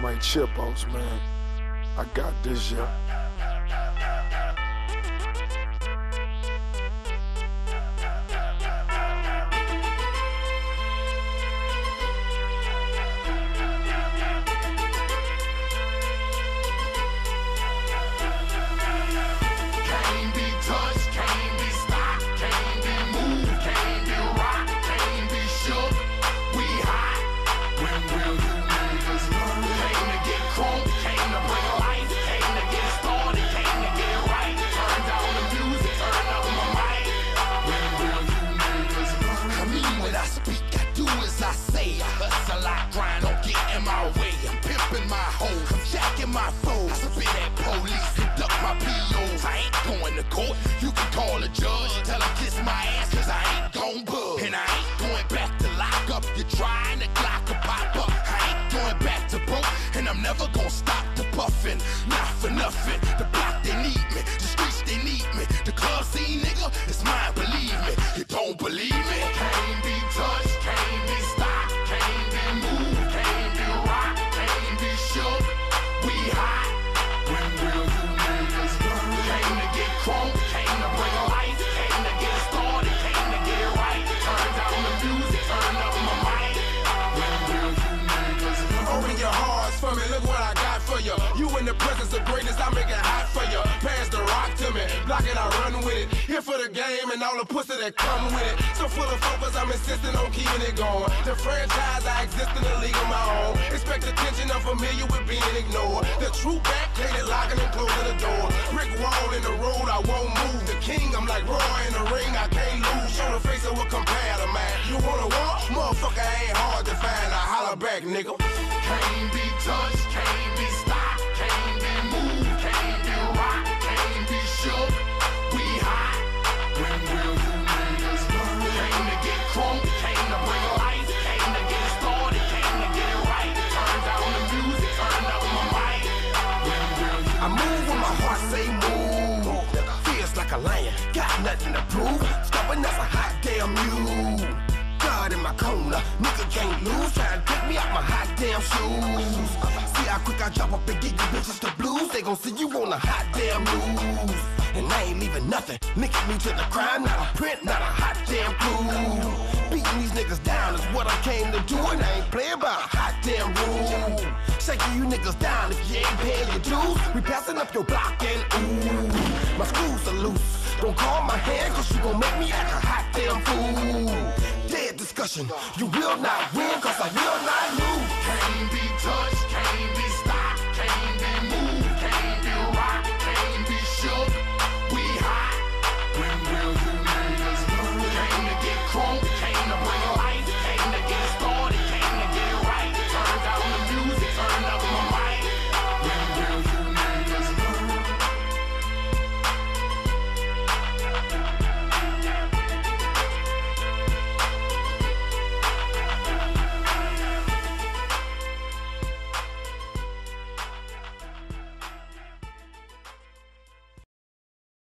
Dynamite Chipos, man. I got this, yeah. I speak, I do as I say. I hustle, I grind, don't get in my way. I'm pimping my hoes, I'm jacking my foes. I spit at police duck my POs. I ain't going to court, you can call a judge. Tell him kiss my ass, cause I ain't gon' bug. And I ain't going back to lock up. You're trying to clock a pop up. I ain't going back to broke, and I'm never gon' stop the puffin'. Not for nothing. The block, they need me. The streets, they need me. The club scene, nigga, it's mine, believe me. You don't believe me? The presence of greatness, I make it hot for you. Pass the rock to me, block it, I run with it. Here for the game and all the pussy that come with it. So full of focus, I'm insisting on keeping it going. The franchise, I exist in a league of my own. Expect attention, I'm familiar with being ignored. The true back, hated locking and closing the door. Brick wall in the road, I won't move. The king, I'm like Roy in the ring, I can't lose. Show the face of a compare to man. You wanna walk? Motherfucker ain't hard to find. I holler back, nigga. Can't be touched, like a lion, got nothing to prove. Stubborn as a hot damn mule. God in my corner, nigga can't lose. Try to take me out my hot damn shoes. See how quick I drop up and get you bitches the blues. They gon' see you on a hot damn news. And I ain't leaving nothing. Linking me to the crime, not a print, not a hot damn clue. Beating these niggas down is what I came to do, and I ain't playing by a hot damn rule. Shaking you niggas down if you ain't paying your dues. We passing up your block and ooh, my screws are loose. Don't call my hand, cause you gon' make me act a hot damn fool. Dead discussion, you will not win, cause I will not lose. can't be touched,